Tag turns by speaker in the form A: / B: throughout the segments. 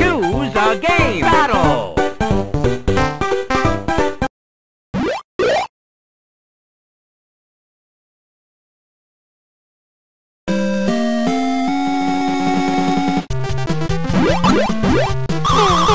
A: Choose a game. Battle.
B: Mamma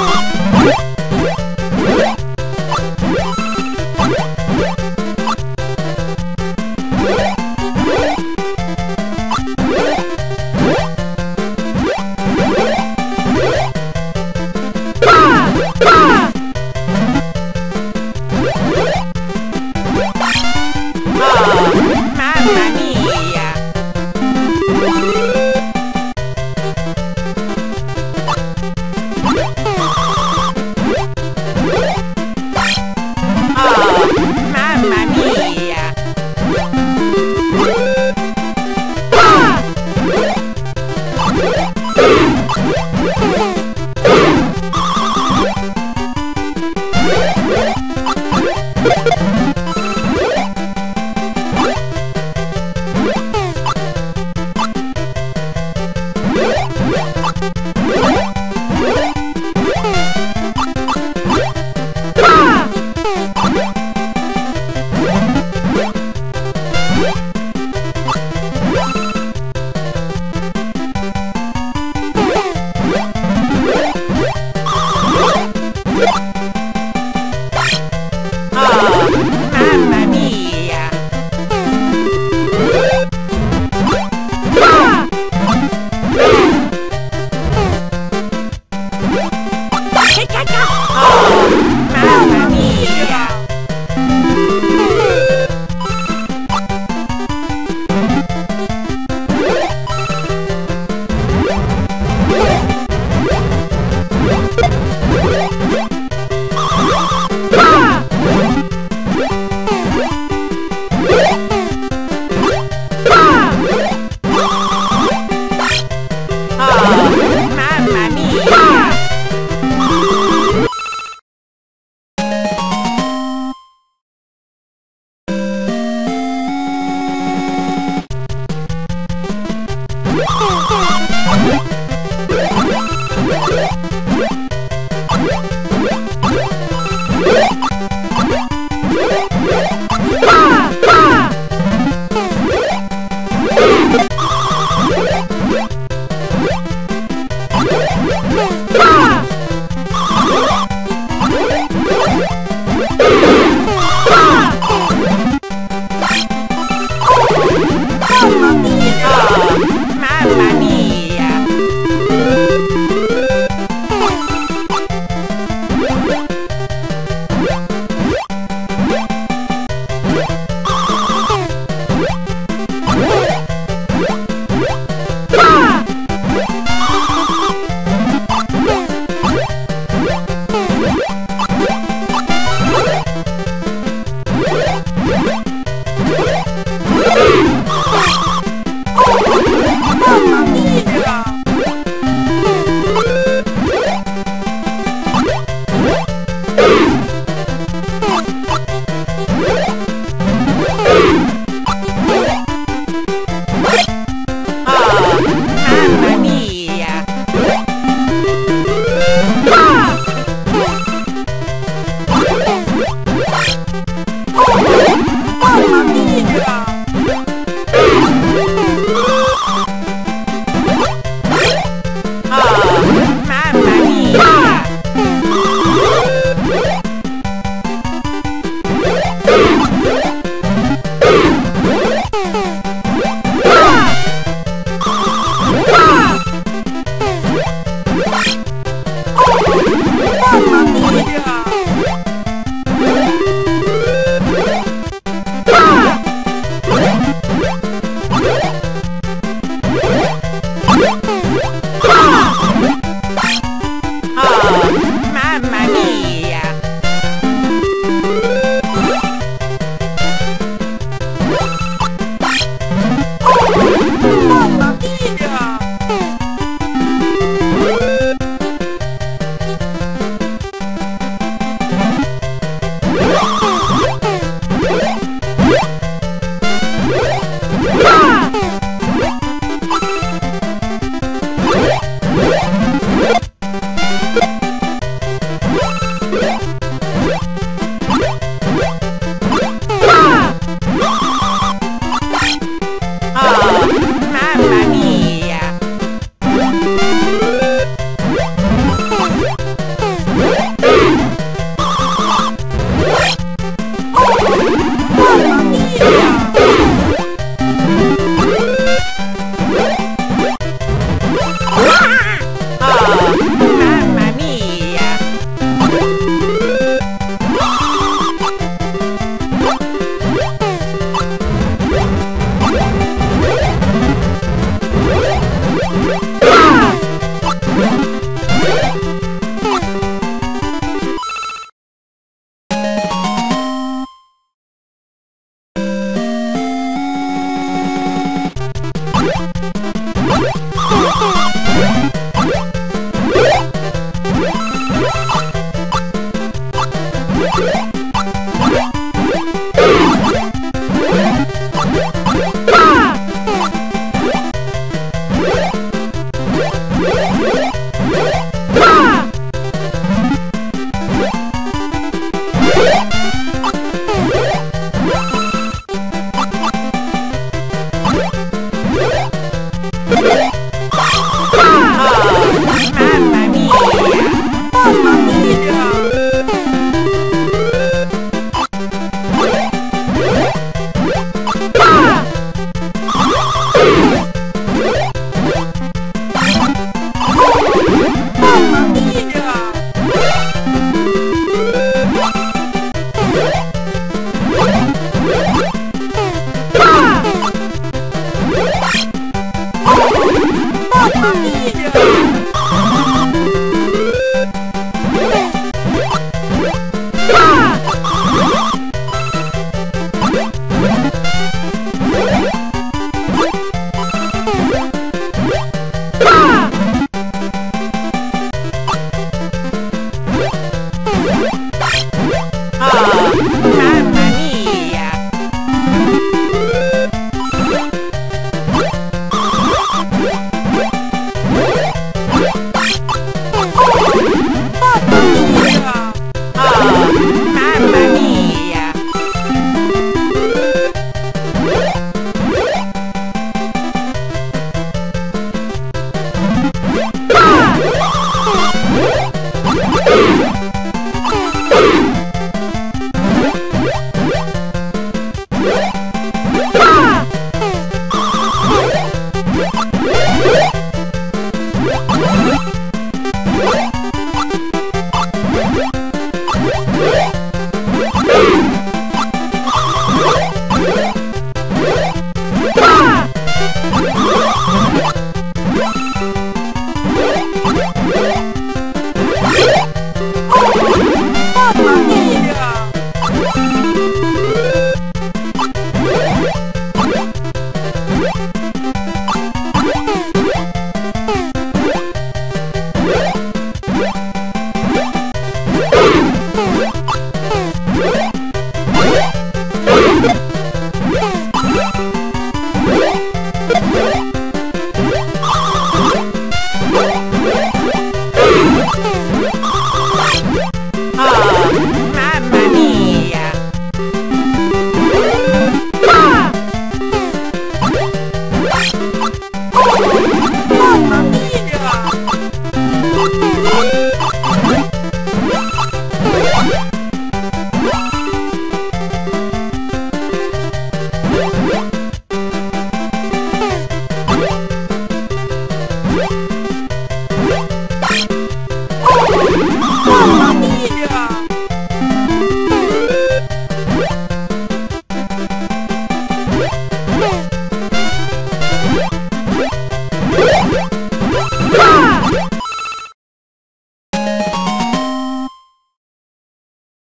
C: you